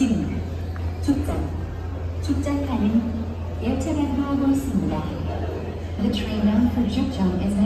지금 출장. 출장 가는 열차가 나오고 있습니다. The train now for Jukjeong is.